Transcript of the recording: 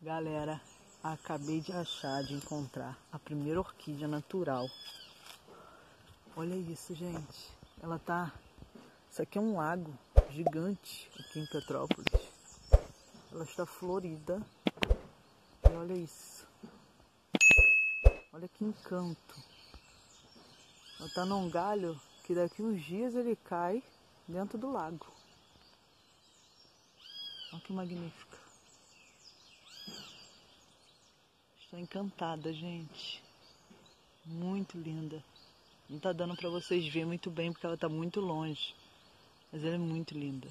Galera, acabei de achar, de encontrar a primeira orquídea natural. Olha isso, gente. Ela tá. Isso aqui é um lago gigante aqui em Petrópolis. Ela está florida. E olha isso. Olha que encanto. Ela tá num galho que daqui uns dias ele cai dentro do lago. Olha que magnífica. Estou encantada, gente. Muito linda. Não tá dando para vocês verem muito bem porque ela tá muito longe. Mas ela é muito linda.